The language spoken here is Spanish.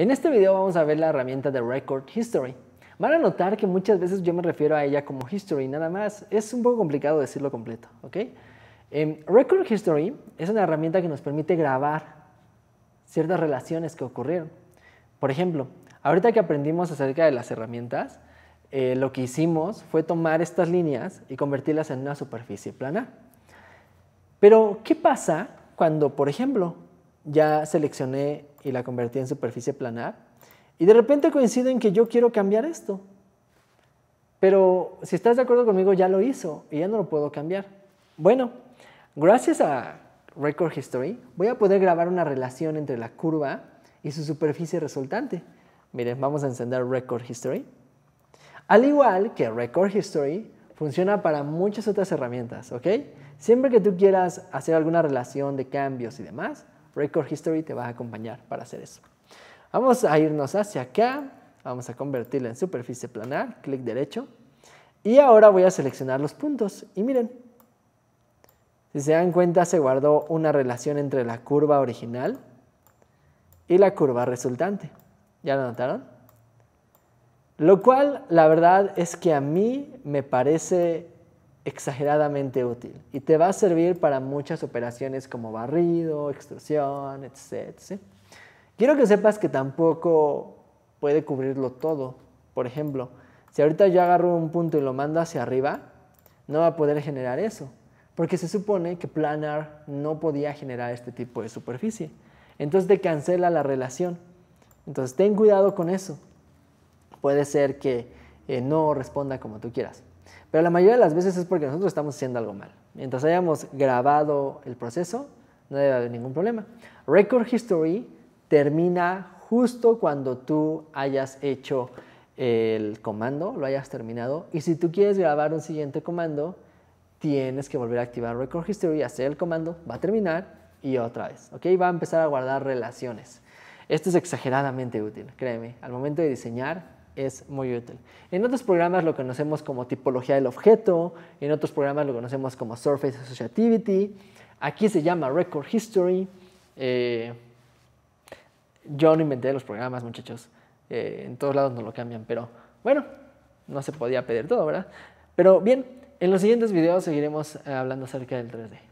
En este video vamos a ver la herramienta de Record History. Van a notar que muchas veces yo me refiero a ella como History, nada más. Es un poco complicado decirlo completo, ¿ok? Em, Record History es una herramienta que nos permite grabar ciertas relaciones que ocurrieron. Por ejemplo, ahorita que aprendimos acerca de las herramientas, eh, lo que hicimos fue tomar estas líneas y convertirlas en una superficie plana. Pero, ¿qué pasa cuando, por ejemplo, ya seleccioné y la convertí en superficie planar y de repente coincide en que yo quiero cambiar esto? Pero si estás de acuerdo conmigo, ya lo hizo y ya no lo puedo cambiar. Bueno, gracias a Record History voy a poder grabar una relación entre la curva y su superficie resultante. Miren, vamos a encender Record History. Al igual que Record History, funciona para muchas otras herramientas, ¿ok? Siempre que tú quieras hacer alguna relación de cambios y demás, Record History te va a acompañar para hacer eso. Vamos a irnos hacia acá, vamos a convertirla en superficie planar, clic derecho, y ahora voy a seleccionar los puntos. Y miren, si se dan cuenta se guardó una relación entre la curva original y la curva resultante. ¿Ya lo notaron? Lo cual, la verdad es que a mí me parece exageradamente útil y te va a servir para muchas operaciones como barrido, extrusión, etc. Quiero que sepas que tampoco puede cubrirlo todo. Por ejemplo, si ahorita yo agarro un punto y lo mando hacia arriba, no va a poder generar eso, porque se supone que Planar no podía generar este tipo de superficie. Entonces te cancela la relación. Entonces ten cuidado con eso. Puede ser que eh, no responda como tú quieras. Pero la mayoría de las veces es porque nosotros estamos haciendo algo mal. Mientras hayamos grabado el proceso, no debe haber ningún problema. Record History termina justo cuando tú hayas hecho el comando, lo hayas terminado. Y si tú quieres grabar un siguiente comando, tienes que volver a activar Record History, hacer el comando, va a terminar y otra vez. ¿ok? Va a empezar a guardar relaciones. Esto es exageradamente útil, créeme. Al momento de diseñar, es muy útil. En otros programas lo conocemos como tipología del objeto, en otros programas lo conocemos como Surface Associativity, aquí se llama Record History. Eh, yo no inventé los programas, muchachos, eh, en todos lados no lo cambian, pero bueno, no se podía pedir todo, ¿verdad? Pero bien, en los siguientes videos seguiremos hablando acerca del 3D.